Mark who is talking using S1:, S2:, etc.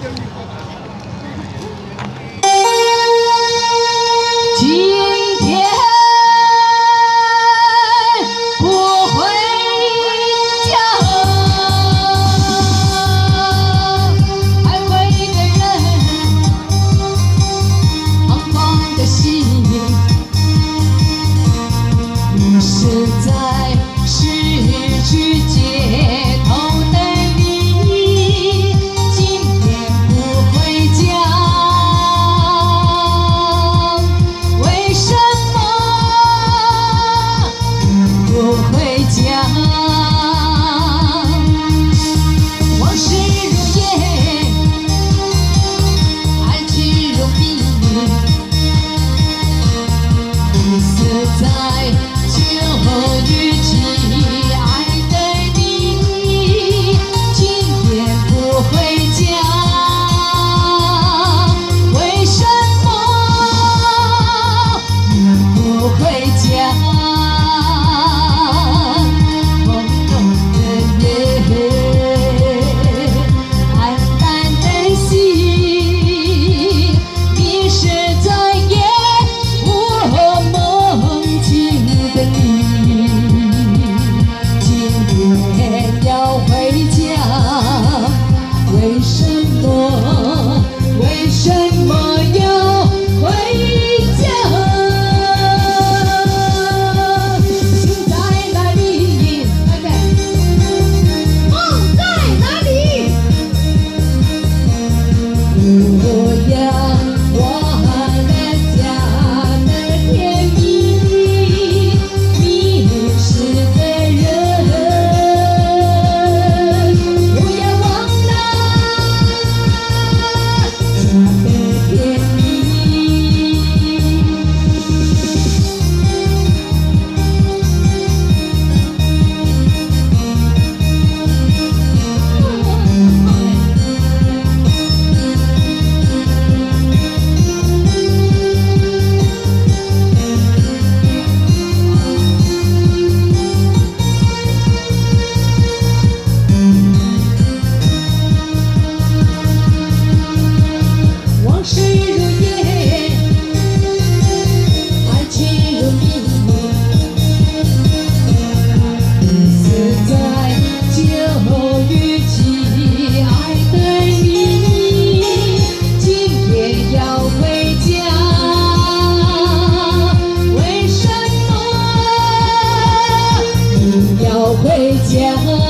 S1: Inter de Porto 为什么？ Sierra.